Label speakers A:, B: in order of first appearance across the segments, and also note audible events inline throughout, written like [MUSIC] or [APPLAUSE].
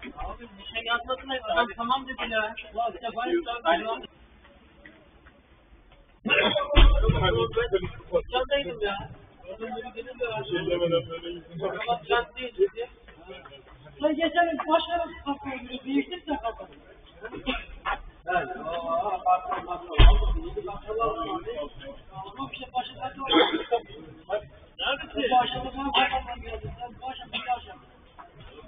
A: Abi bir şey yazmasın hep adam tamam dedi ya. Ulan bir defa ben Çantaydım ya. Oradan biri gelir de var. Kapat çant değil dedi. Sen geçen gün başlarım kafayı gibi değiştirsen kafayı. Evet. Aa, patron patron. Yedi parçalar var. Ama bir şey başı kaçı var. Neredesin? Başımı sana başlamam geldi. Sen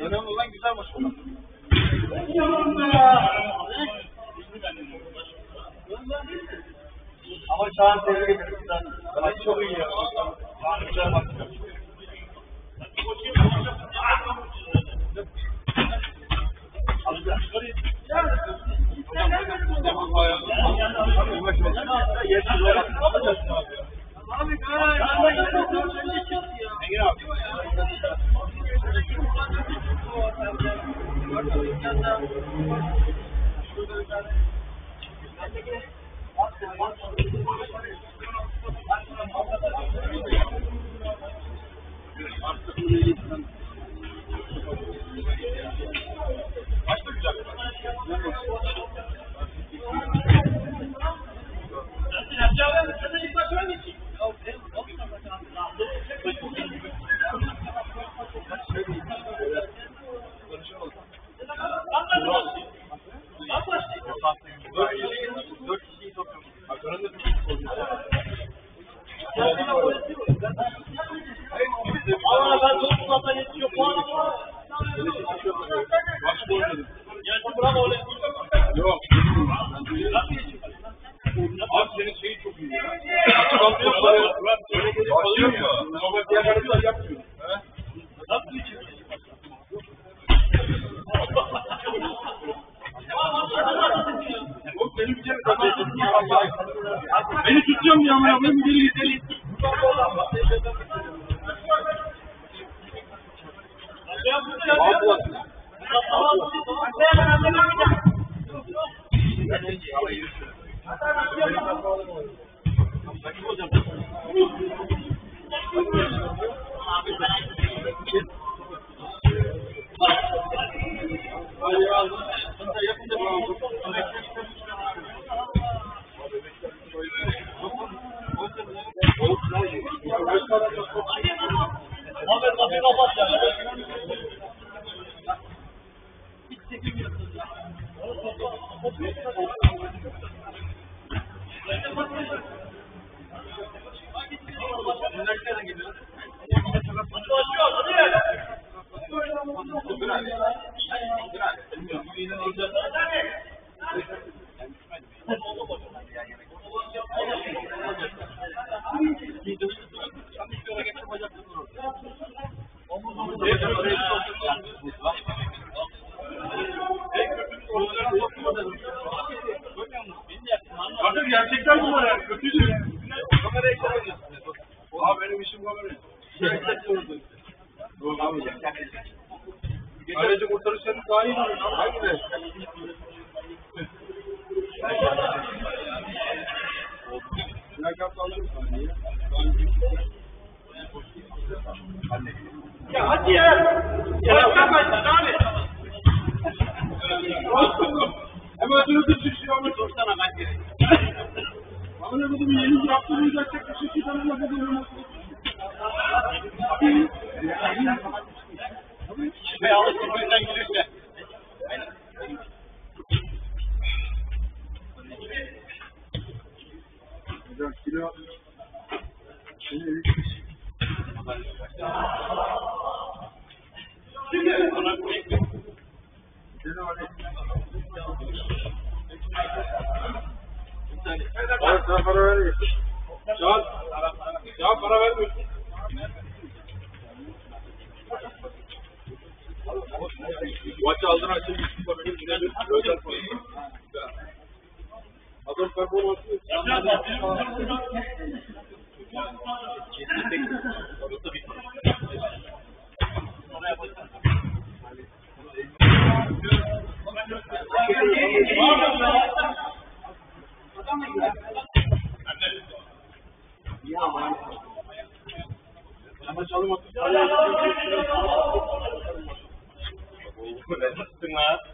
B: Önemli olan güzel olmak. Ama Çağan tebrik ederim. Maç çok iyi ya. Çağan güzel maç.
A: Abi karar
B: Dört kişiyi. Bak önünde bir kişi sokuyor. Yok. Abi senin şeyin çok iyi ya. Adam topları öyle gelip alıyor ya. Ama diğer arkadaşlar yapmıyor.
A: Nasıl için?
B: Beni tutacağım diye ama yapayım bir deli sana para vermiyor. Can, Can para vermiyorsun. Maçı aldın açın. Benim güzel bir özel para. Adam. Ama çalım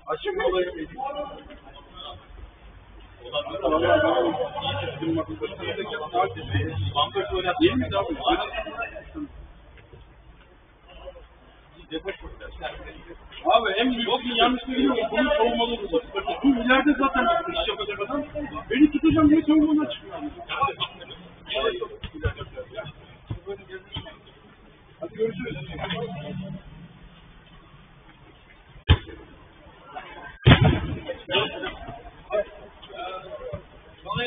B: Açık mı olayım? Değil mi abi? Abi en büyük yok yanlış değil mi? Bunu savunmalı olur. Bu ileride zaten iş yapacak adam. Beni tutacağım diye savunmadan çıkıyor. Hadi görüşürüz. Bana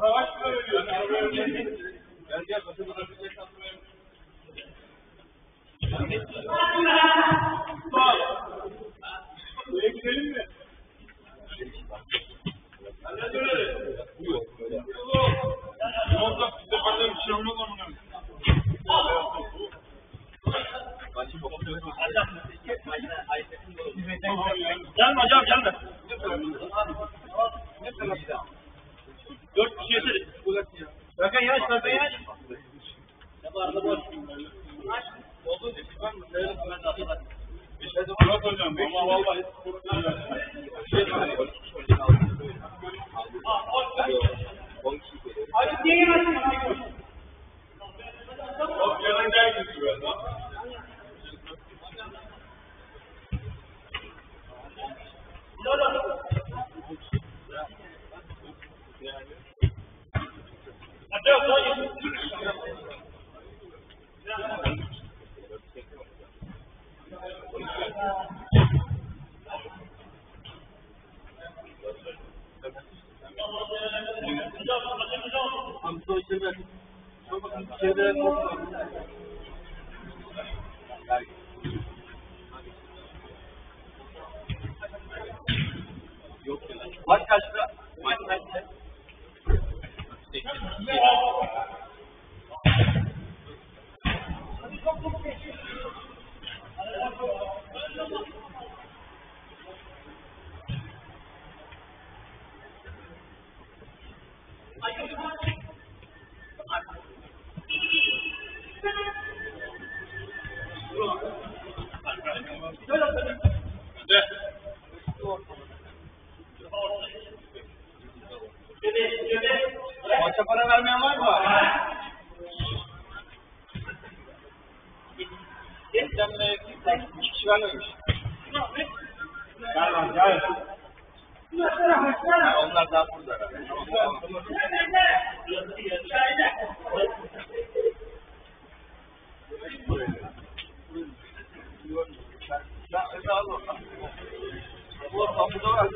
B: kaç lira veriyorsun? Gel gel bakın bana bir tek atmayayım. Buraya gidelim mi? Ben ne dönerim? Yok. Ne olacak? Bizde benden bir şey olmaz amına.
C: Gelme hocam gelme.
B: Onlar daha burada. Ya, Eda al oradan. Bu ortam burada.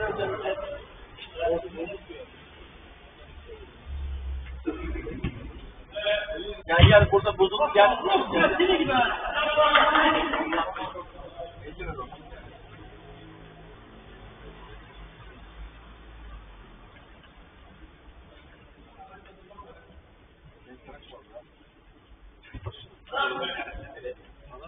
B: Gel gel burada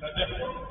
A: Hadi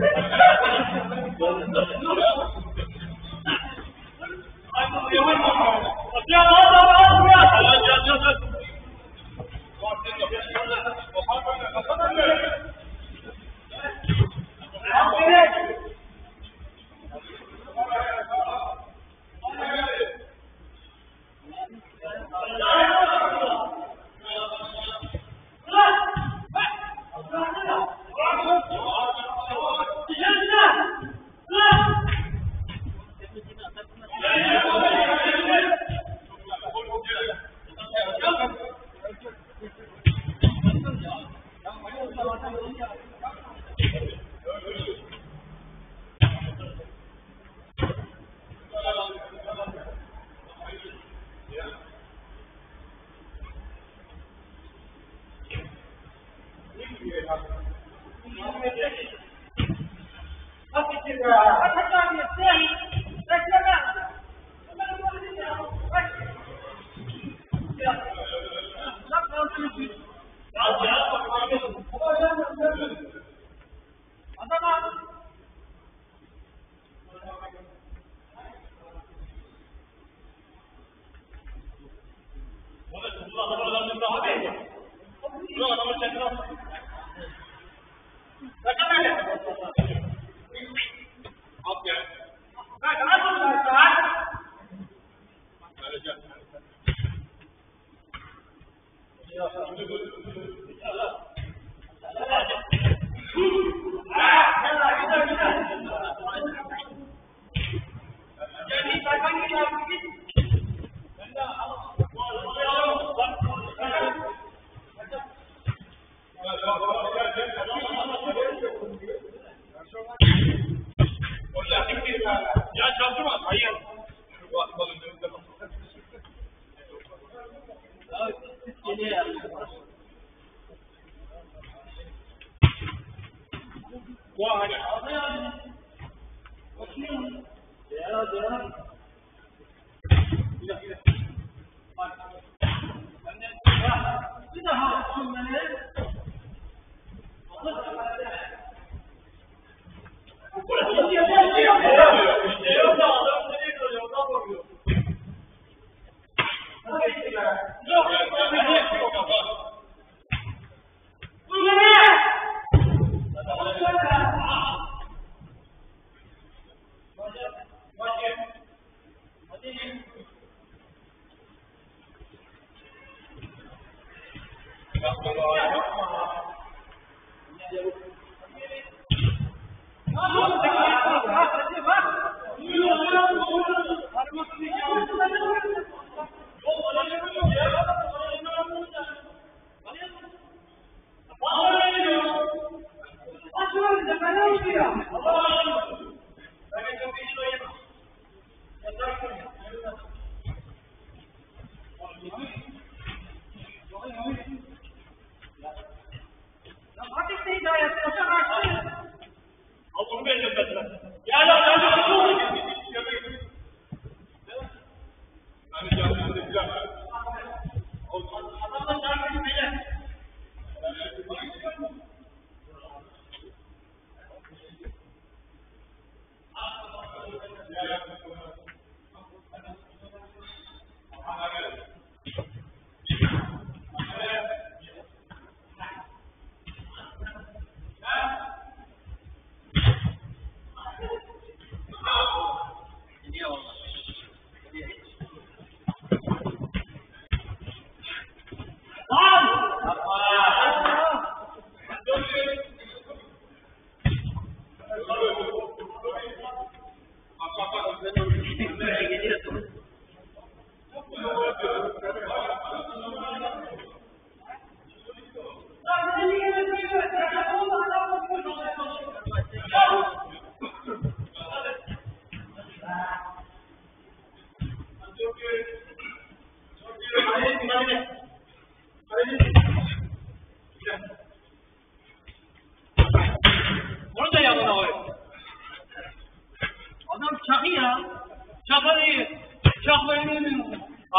A: [LAUGHS] no, no, no, no.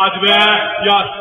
A: Hadi
B: be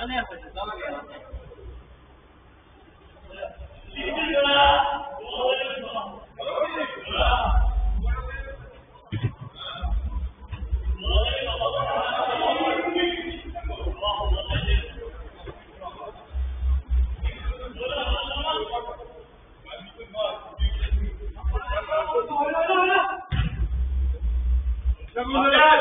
D: Come
A: on.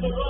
D: Evet,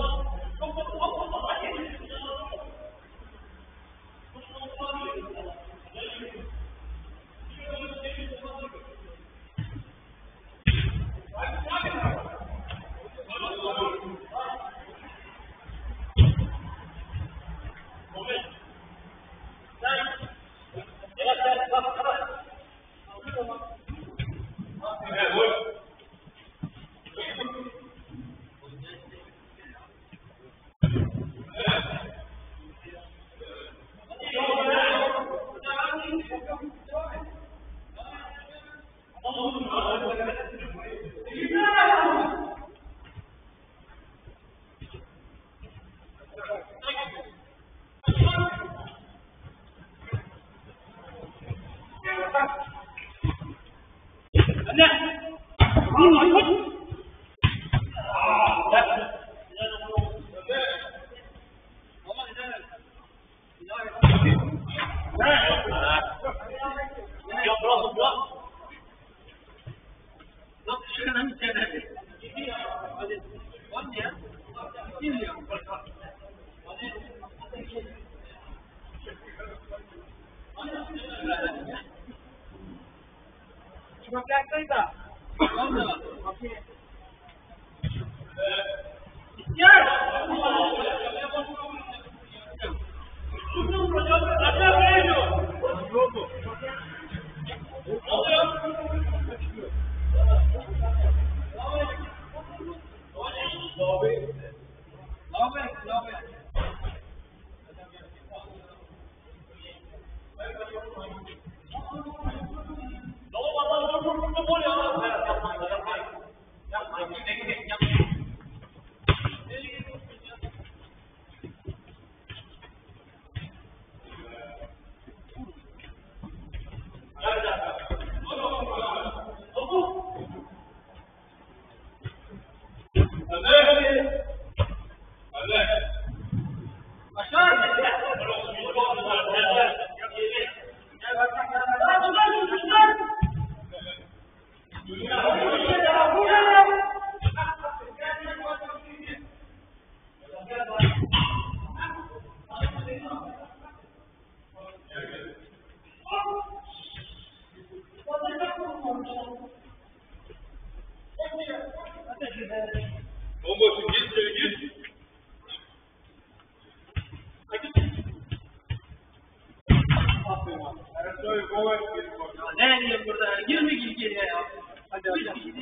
A: kolay bir
B: konu.
A: Ne diyeyim burada? Girme ilgiyle ya. Hadi hadi.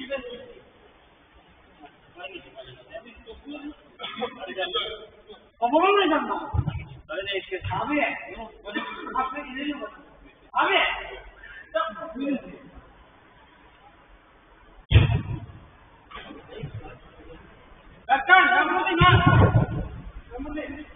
A: Babamı mı edem ben? Öyle işte. Abi. Abi ileri bak. Abi. Bakın, ben buradayım ha. Ben buradayım.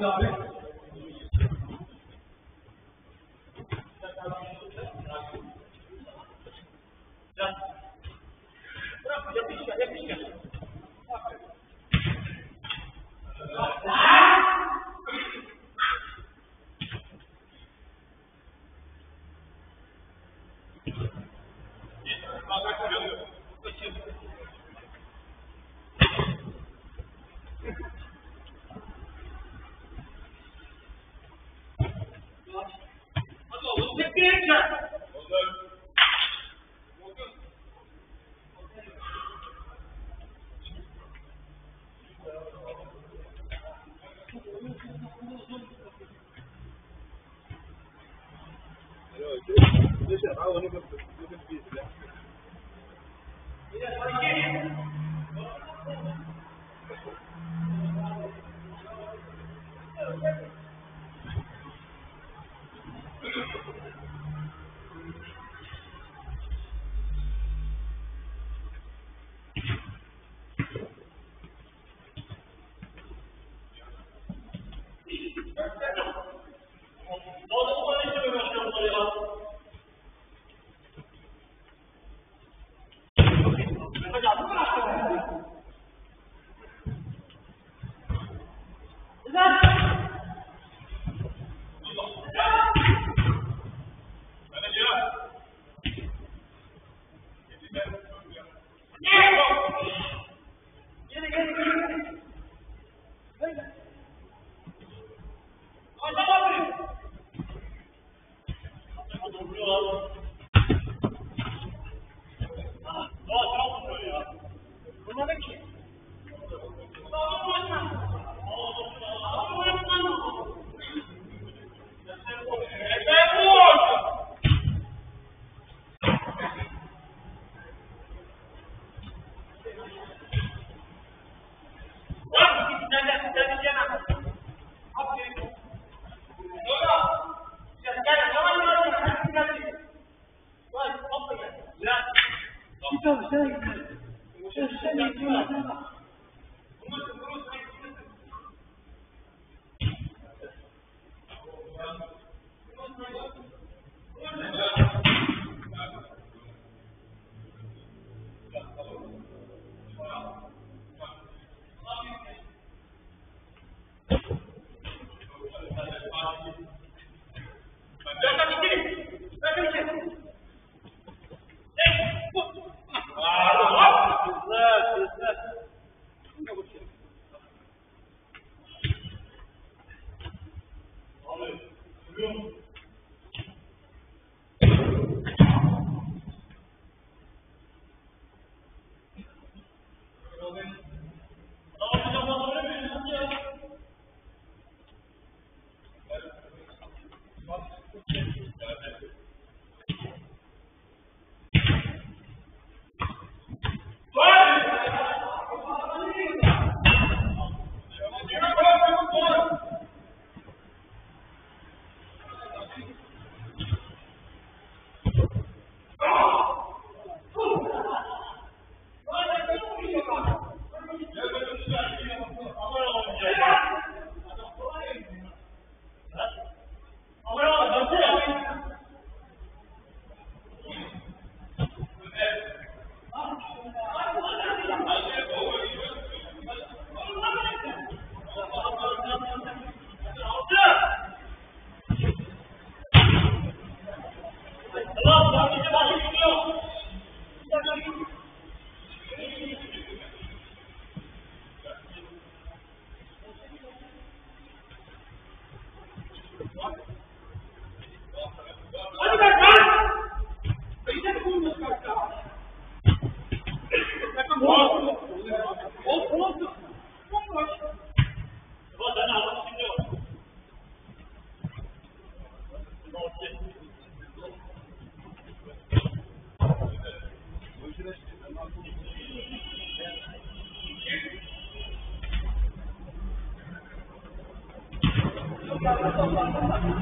A: you all right? Abi,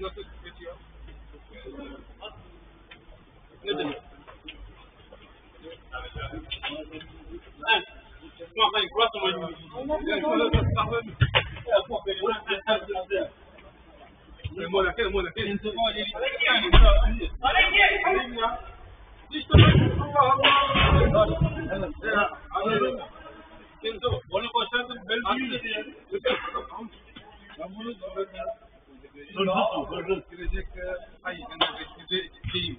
A: Nasıl geçiyor? Ne
B: demek?
A: gelecek ay
B: enerjisi değil.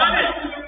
B: Amen.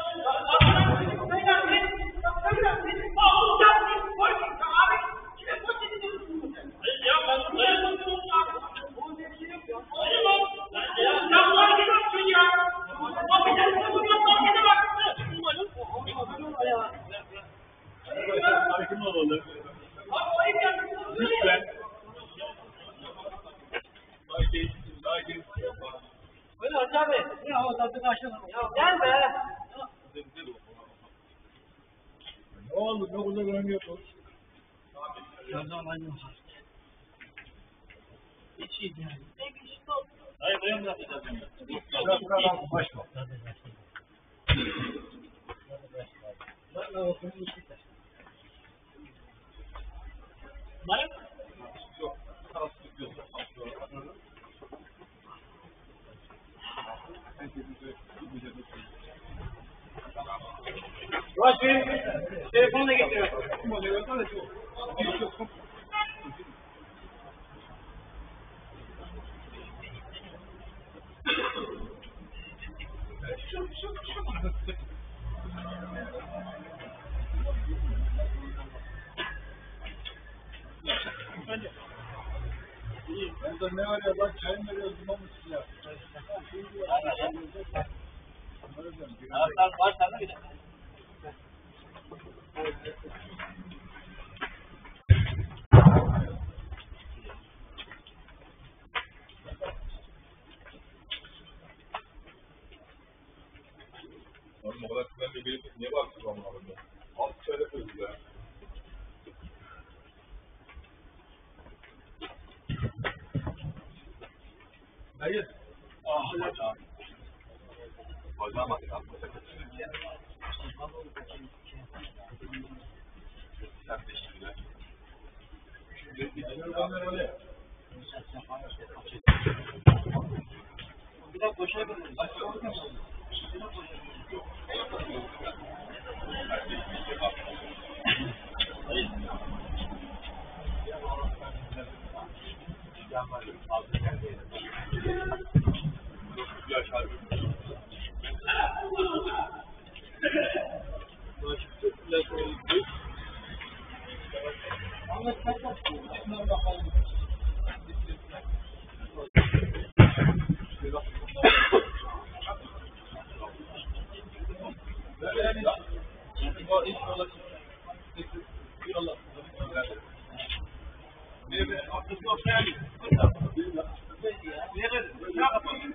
B: aynı hal.
A: Hiç iyi değil.
B: Hayır, buraya mı yapacağız? Şurada buradan baş bak.
C: Var mı?
B: Yok. Kalsın yok.
C: Başlayın. Telefonu da getiriyorum.
B: Burada ne var ya bak çay mı veriyoruz duman mı sıcak?
C: Var sana bir de.
B: Oğlum o kadar bir gelip niye baksın ama orada? Alt yapıyoruz ya. Hayır. Ah bacağım. Bacağım bak. Sertleştirdiler. Şimdi.
C: Bir de boşa bölüyoruz.
B: Yaşar.
C: Ahmet sen de şundan bakalım.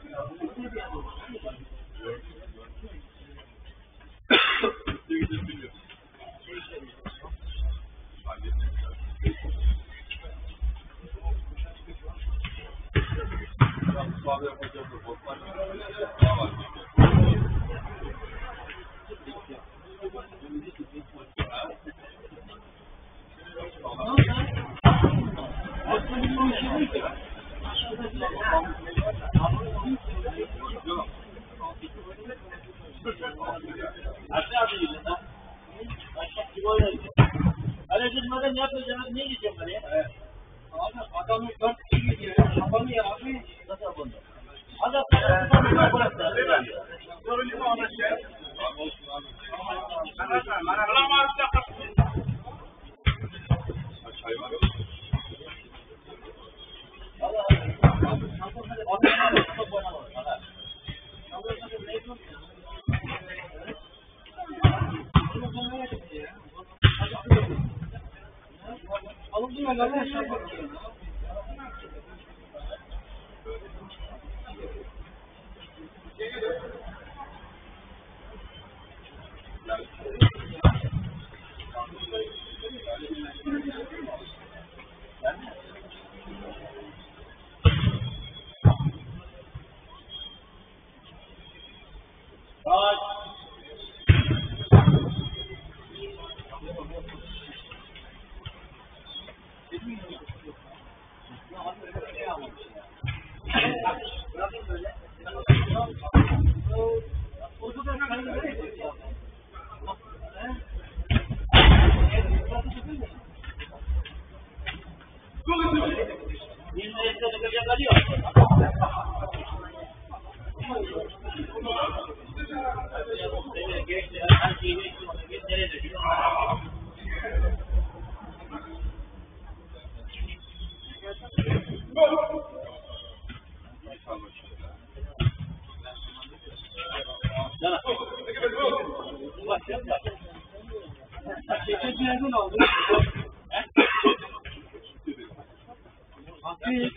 C: Aşağı Alın bunu Gracias. Aşağı bakıyorum.